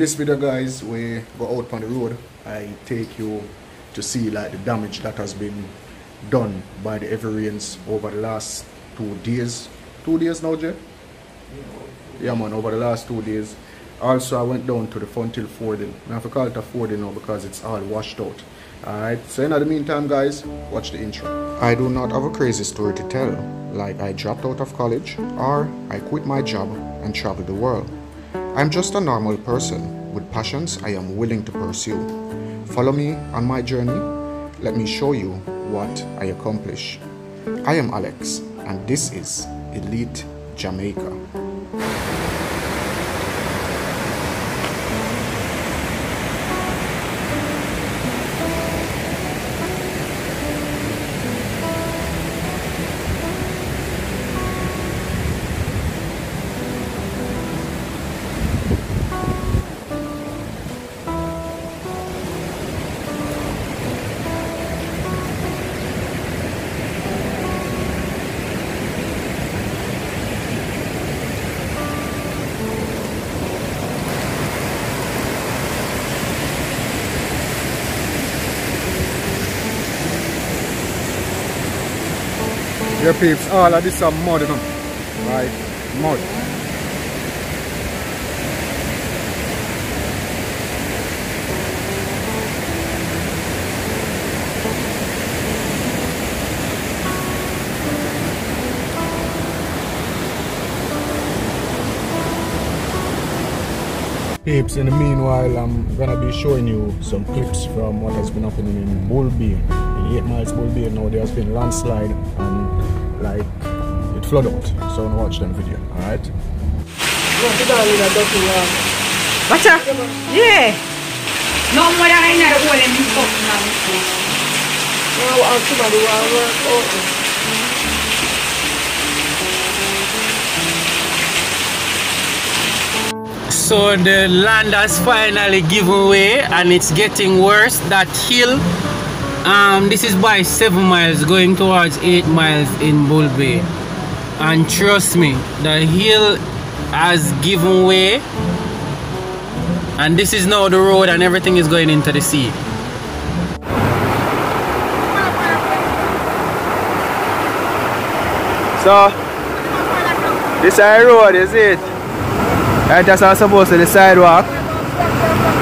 this video guys we go out on the road I take you to see like the damage that has been done by the heavy rains over the last two days. Two days now Jay? yeah man over the last two days. Also I went down to the Fonthill fording. I have to call it a fording now because it's all washed out. Alright so in the meantime guys watch the intro. I do not have a crazy story to tell. Like I dropped out of college or I quit my job and traveled the world I'm just a normal person. With passions I am willing to pursue. Follow me on my journey. Let me show you what I accomplish. I am Alex and this is Elite Jamaica Yeah, peeps, all of this are mud, you know. Right? Mud. Peeps, in the meanwhile, I'm gonna be showing you some clips from what has been happening in Bull Bay. In 8 miles Bull Bay now, there has been landslide and like it flood out. So I'm watch them video, alright? What's up? Yeah. No more than I know the in this book now. Now I'm somebody who I work out. So the land has finally given way and it's getting worse. That hill, um, this is by 7 miles going towards 8 miles in Bull Bay. And trust me, the hill has given way and this is now the road and everything is going into the sea. So, this is road, is it? Right, that's not supposed to the sidewalk.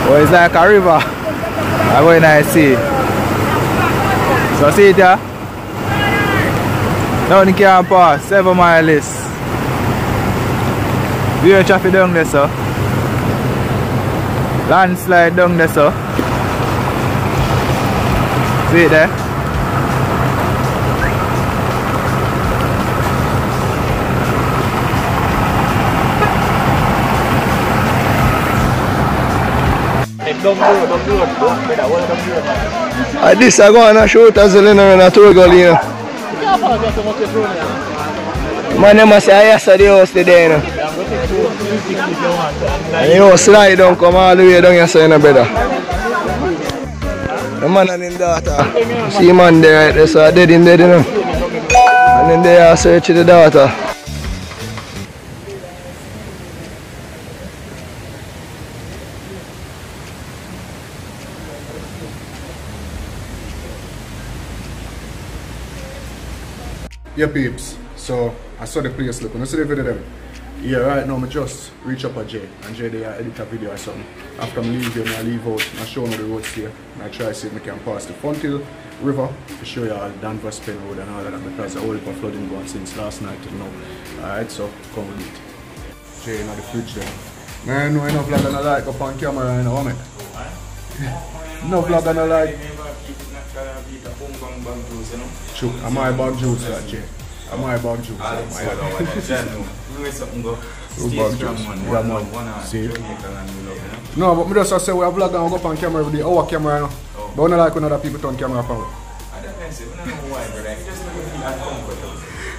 Or it's like a river. I'm going to see. So see it there? Now you can pass, 7 miles. View traffic down there, so. Landslide down there, so. See it there? Uh, this I go on a shoot as well in a yesterday was the day, you know. And you know, slide down, come all the way down here, so you know, brother. The man his daughter. See man right there, so dead in. And then they are searching the daughter. Yeah, peeps. So I saw the place look. When I see the video them, yeah, right now I just reach up at Jay and Jay they edit a video or something. After I leave here, I leave out, I show them the roads here. And I try to see if I can pass the Fonthill River to show you all Danvers Pen Road and all that because the whole heap of flooding going since last night till now. Alright, so come with it. Jay in the fridge there. Man, no enough vlog and I like up on camera you know, man. No vlog and I like. I'm my bag juice that Jay. I'm my bag juice. I'm my bag. Yeah, man. See? No, but me just say we have vlog and we go up on camera every day. Our camera, you know. But we don't like when other people turn camera up on it.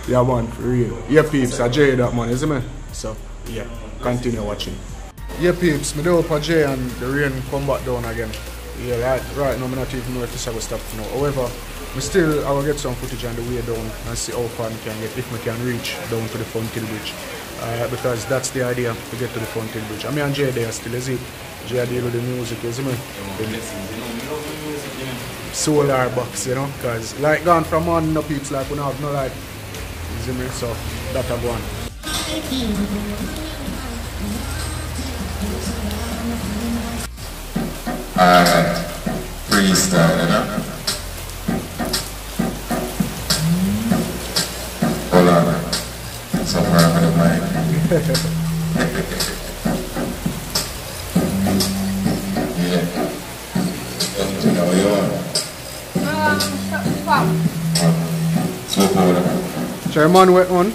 Yeah, man, for real. Yeah, peeps, I Jay that man, isn't it? So, yeah, continue watching. Yeah, peeps, me do up a Jay and the rain come back down again. Yeah, right, right now, I'm not even know if this will stop now. However, we still I will get some footage on the way down and see how far we can get if we can reach down to the Fonthill Bridge. Uh, because that's the idea to get to the Fonthill Bridge. I mean and Jay there still, is it? Jay with the music, is it? Solar box, you know, because like gone from one no peeps like we don't have no light. Is it me? So that a go on. Alright, freestyle, you know? Hold on, somewhere on the mic. yeah. Don't you know you want? Um, Smoke over. Chairman wet one.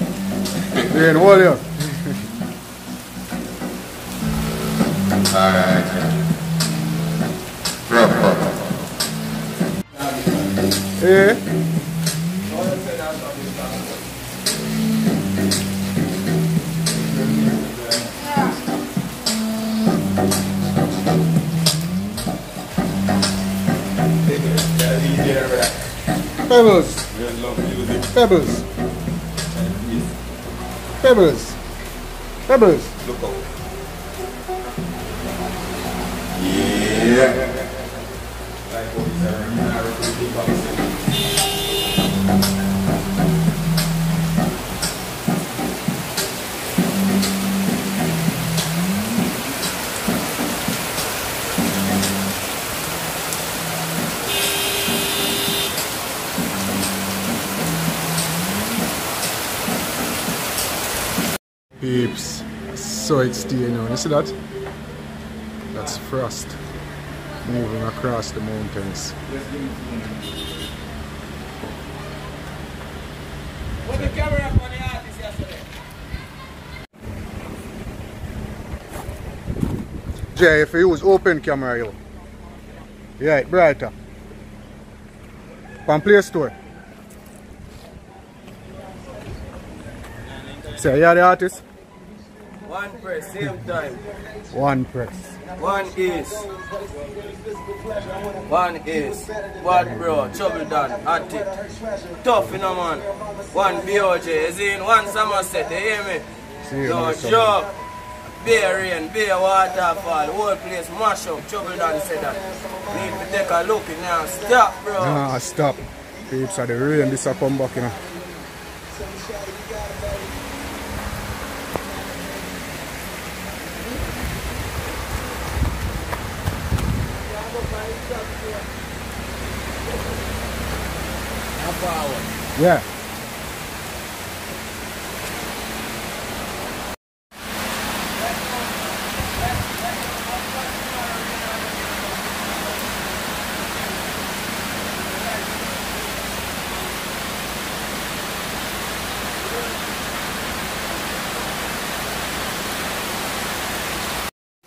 Rain hold you. Alright. Eh? Pebbles. Pebbles. Pebbles. Pebbles. Yeah. Peeps. So it's staying on. You see that? That's frost moving across the mountains. Put the camera on the artist yesterday. Jay, if you use open camera, you. Yeah, it brighter. From Play Store. Say, you are the artist? One press, same time. One press. One is. One is. One bro, trouble done, at it. Tough, you know, man. One BOJ, is in one Somerset, you hear me? See you No joke. Bear rain, bear waterfall, whole place mash up, trouble done said that. Need to take a look in now. Stop, bro. Nah, stop. Peeps are the rain, this will come back, you know. Yeah.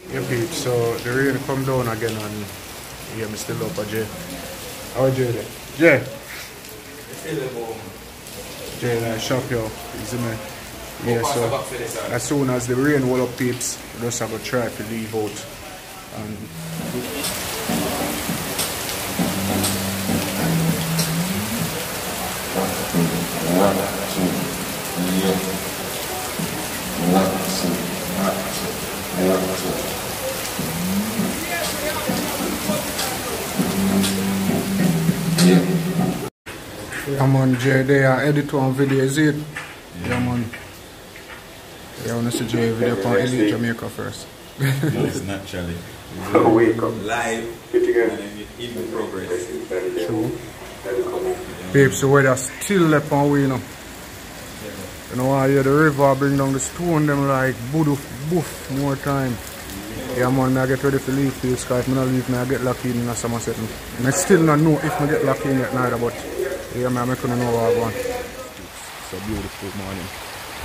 Yeah, Pete, so the rain come down again and yeah, me still up Jay. How are Jay there? Jay? Jay, like, shop yo, you see me? Yeah, so as soon as the rain will up peeps, we just have to try to leave out. And One, two, yeah. One, two, one, two, one, two. Yeah. Yeah man, Jay there, edit one video, is it? Yeah man. Yeah, I wanna see Jay video on Elite Jamaica first. no, It's naturally. Wake up. Live and then in progress. True. Babes, the weather still left on way, you know. You know, I hear the river bring down the stone, them like boof, boof, more time. Yeah, man, I get ready to leave this because if I don't leave, I get lucky in Somerset. I still not know if I get lucky in it neither, but yeah, man, I couldn't know what I want. It's a beautiful morning.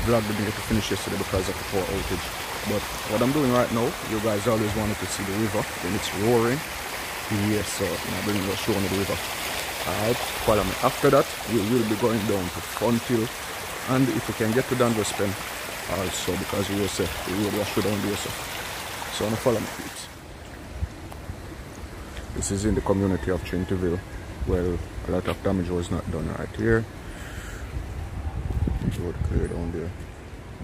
Vlog didn't get to finish yesterday because of the poor outage. But what I'm doing right now, you guys always wanted to see the river when it's roaring. Yes, so I'm bringing you showing the river. Alright, follow me. After that, we will be going down to Frontier. And if we can get to Danvers Pen, also because we will say the road was down there. So, so now follow me, please. This is in the community of Trinity Well, a lot of damage was not done right here. Road clear down there.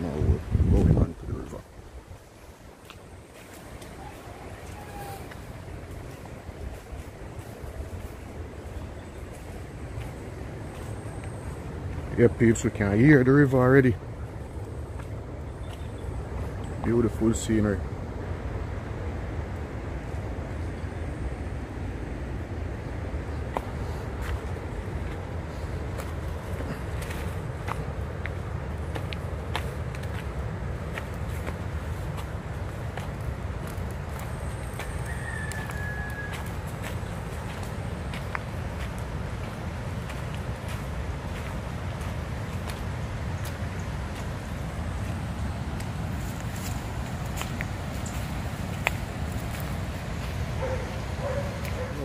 Now we're going on to the river. Yeah, peeps, we can hear the river already. Beautiful scenery.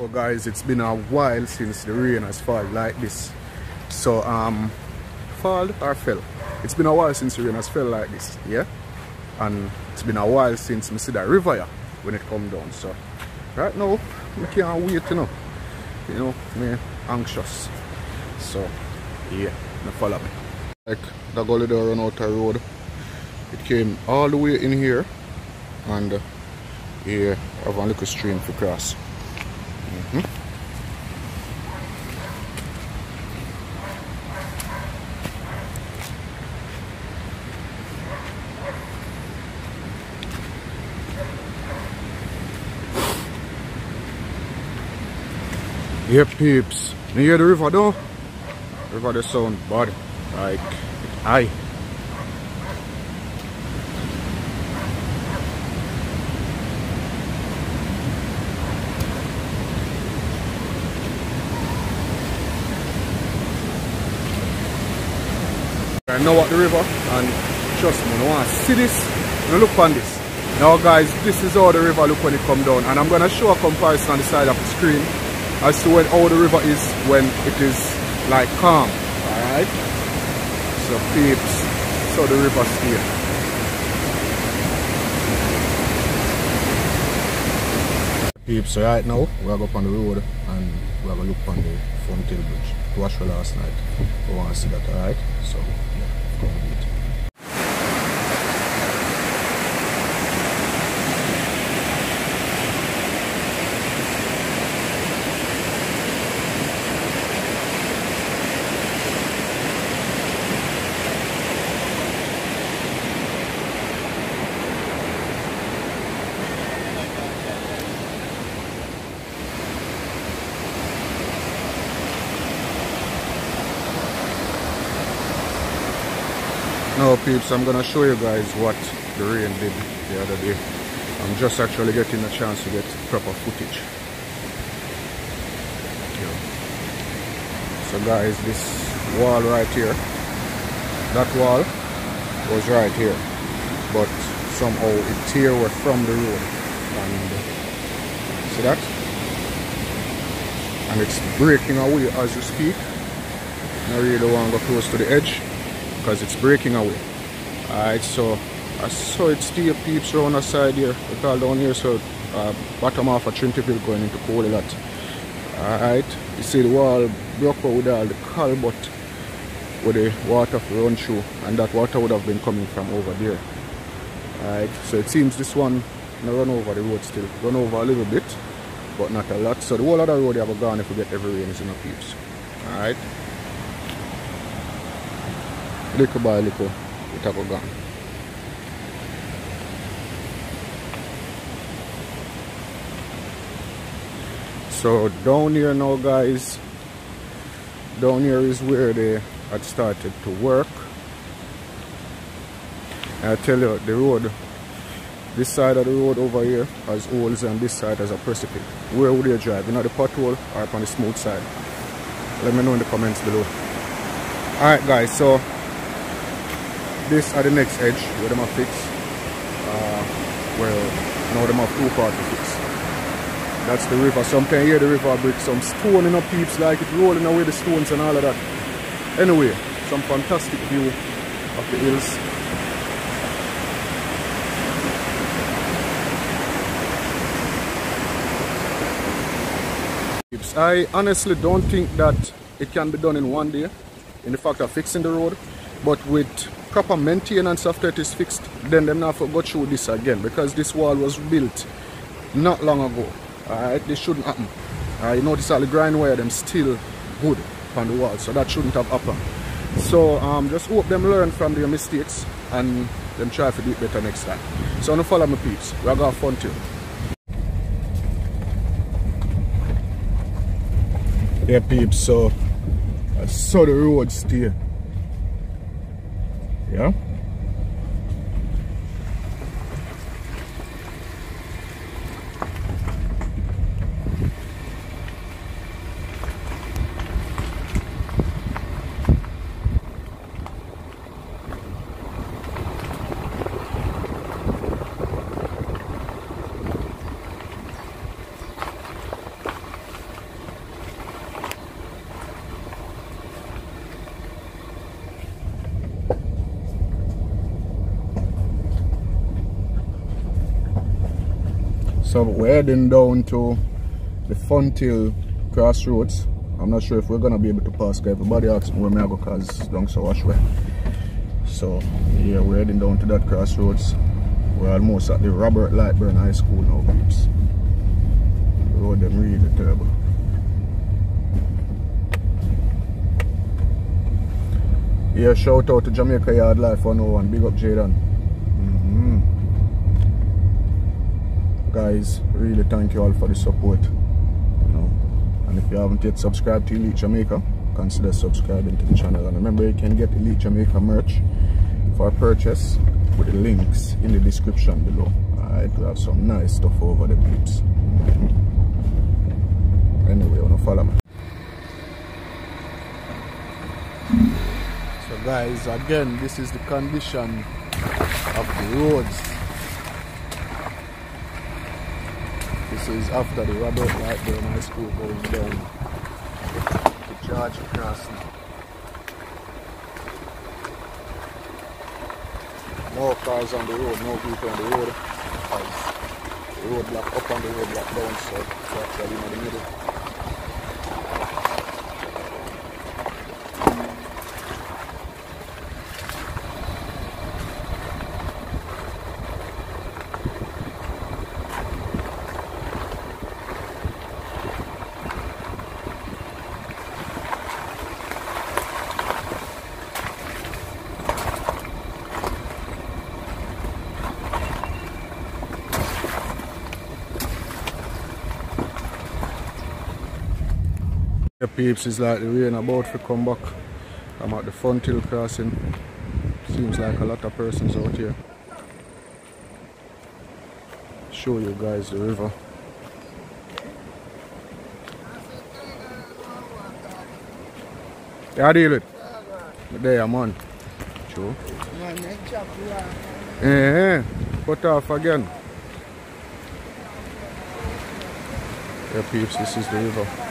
Oh guys, it's been a while since the rain has fallen like this. So um fall or fell. It's been a while since the rain has fell like this, yeah? And it's been a while since I see that river yeah, when it come down. So right now I can't wait you know. You know, me anxious. So yeah, now follow me. Like the gully there run out the road. It came all the way in here and uh, here have a little stream to cross. Mhm. Yep, peeps. You hear the river though? River the sound bad. Like, aye. I know at the river and trust me, I want to see this. Now look on this. Now guys, this is how the river look when it come down and I'm going to show a comparison on the side of the screen as to when how the river is when it is like calm. Alright? So peeps, so the river stay. Peeps, right now we are up on the road and we are going to look on the Fonthill Bridge. Watch for last night. We want to see that, alright? So, yeah, come with it. Now peeps, I'm gonna show you guys what the rain did the other day. I'm just actually getting a chance to get proper footage. Yeah. So guys, this wall right here, that wall was right here. But somehow it tear away from the road. And see that? And it's breaking away as you speak. I really don't want to go close to the edge because it's breaking away. Alright, so I saw it still peeps around the side here. It's all down here, so uh, bottom half of Trinity going into Coley lot. Alright, you see the wall broke out with all the culvert where the water run through, and that water would have been coming from over there. Alright, so it seems this one no run over the road still. Run over a little bit, but not a lot. So the whole other road you have a gone if you get every rain is in a peeps. Alright. Little by little, gone. So down here now guys, down here is where they had started to work. And I tell you, the road, this side of the road over here has holes and this side has a precipice. Where would you drive? You know the pothole or up on the smooth side? Let me know in the comments below. Alright guys, so this are the next edge where them are fix. Uh, well, now them have two part to fix. That's the river. Some can hear the river break some stone in a peeps like it rolling away the stones and all of that. Anyway, some fantastic view of the hills. I honestly don't think that it can be done in one day in the fact of fixing the road. But with proper maintenance after it is fixed, then them not go through this again because this wall was built not long ago. Alright, this shouldn't happen. I notice all the grind wire them still good on the wall, so that shouldn't have happened. So um, just hope them learn from their mistakes and them try to do it better next time. So now follow my peeps. We're gonna have fun too. Yeah peeps, so I saw the road stay. Yeah? So we're heading down to the Fonthill crossroads. I'm not sure if we're gonna be able to pass everybody asks me where I go cause it's down so wash way. So yeah, we're heading down to that crossroads. We're almost at the Robert Lightburn High School now, peeps. The road them really terrible. Yeah, shout out to Jamaica Yard Life 101. Big up Jaydan. Guys, really thank you all for the support. You know, and if you haven't yet subscribed to Elite Jamaica, consider subscribing to the channel. And remember, you can get Elite Jamaica merch for purchase with the links in the description below. Alright, we have some nice stuff over the peeps. Anyway, wanna follow me. So guys, again, this is the condition of the roads. Is after the Robert Lightburn High School going down to George Crossing. No cars on the road, no people on the road. The road block up and the road block down, so it's actually in the middle. Peeps is like the rain about to come back. I'm at the Fonthill crossing. Seems like a lot of persons out here. Show you guys the river. Yeah, I deal with. There, I'm on. Sure. Eh, eh. Cut off again. Yeah, peeps, this is the river.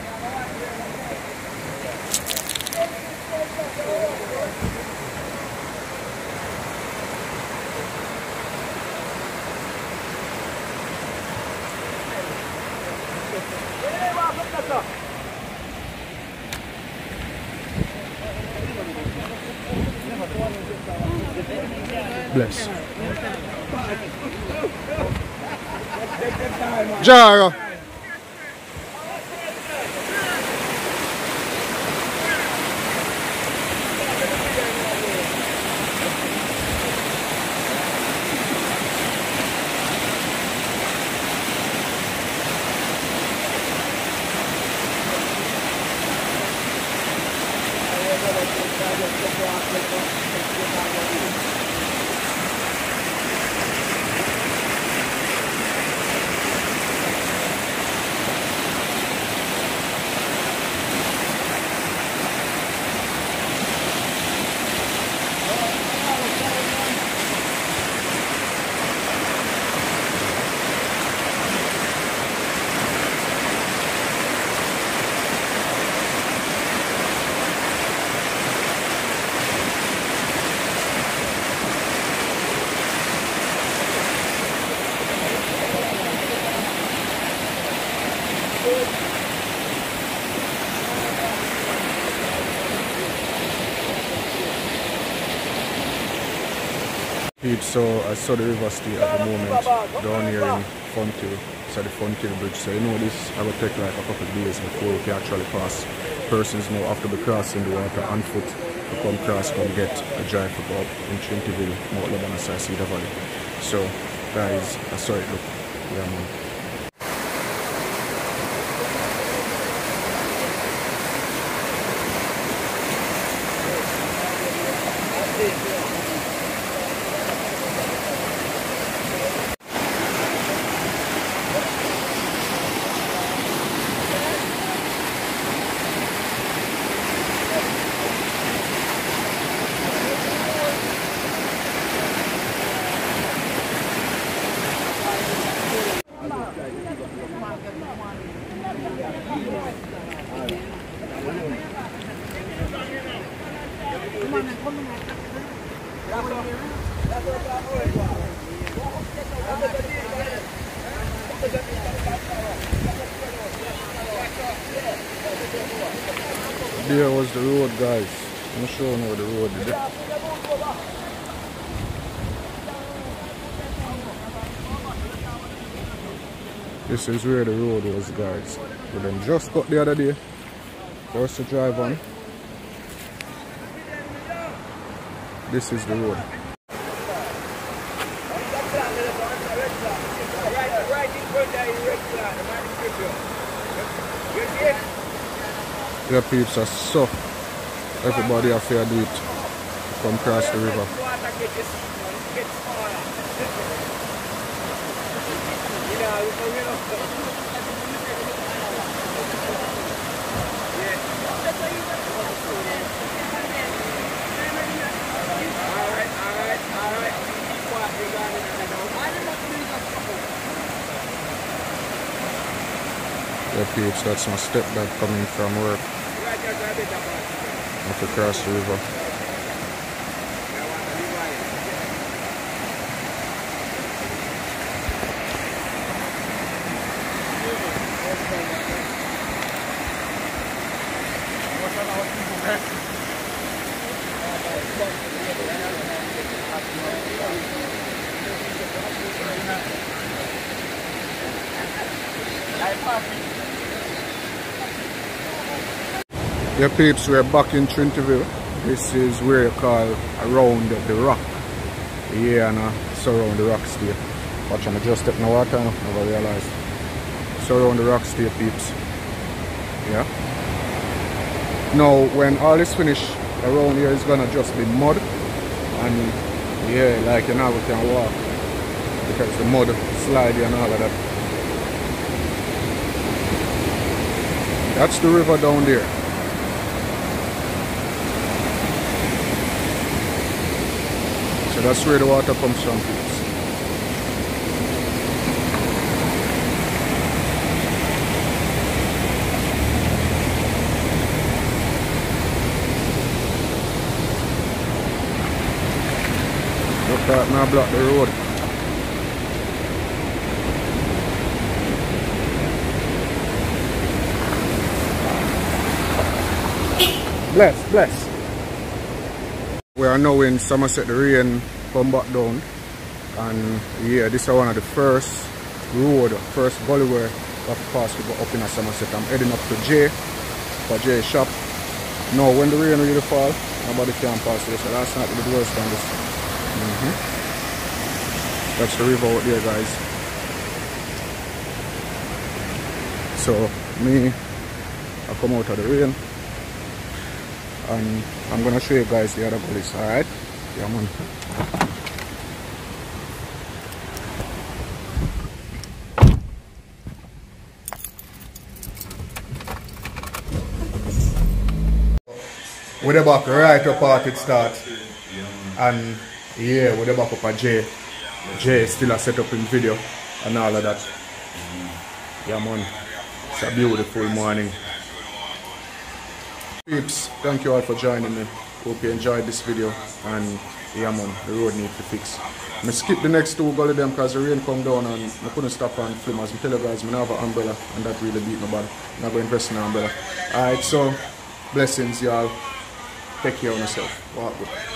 Giaro. So I saw the river stay at the moment down here in. It's at the Fonthill Bridge. So you know this I will take like a couple of days before we can actually pass. Persons now to be crossing the water on foot to come cross, come get a drive to go up in Trinityville, Mount Lebanon, Cedar Valley. So guys, I saw it look. Yeah man. There was the road guys. I'm sure now the road is. This is where the road was guys. We then just got the other day. For us to drive on. This is the road. Yeah, peeps are so. Everybody have to do it come across the river. Yeah, peeps, that's my stepdad coming from work. Have to cross the river. Yeah, peeps, we're back in Trinityville. This is where you call around the rock. Yeah, and uh, surround the rock stay. Watch, I'm just step in the water now, never realize. Surround the rock stay, peeps. Yeah. Now, when all is finished, around here is gonna just be mud. And yeah, like you know, we can walk. Because the mud slide and all of that. That's the river down there. That's where the water comes from. Look at now block the road. Bless, bless. We are now in Somerset, the rain come back down and yeah, this is one of the first road, first gully where we to pass to go up in a Somerset. I'm heading up to J for J shop. Now when the rain really fall, nobody can pass this, so that's not the worst on this. Mm -hmm. That's the river out there guys. So me, I come out of the rain and I'm gonna show you guys the other gullies, alright? Yeah man. With the back right up at it start. And yeah, with the back up at J. J still a set up in video and all of that. Yeah man. It's a beautiful morning. Peeps, thank you all for joining me. Hope you enjoyed this video and yeah man, the road need to fix. I skip the next two gully them because the rain come down and I couldn't stop and film as I tell you guys I have an umbrella and that really beat my body. I'm going to invest in an umbrella. Alright, so blessings y'all. Take care of yourself. Walk good.